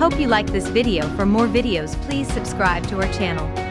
Hope you like this video for more videos please subscribe to our channel.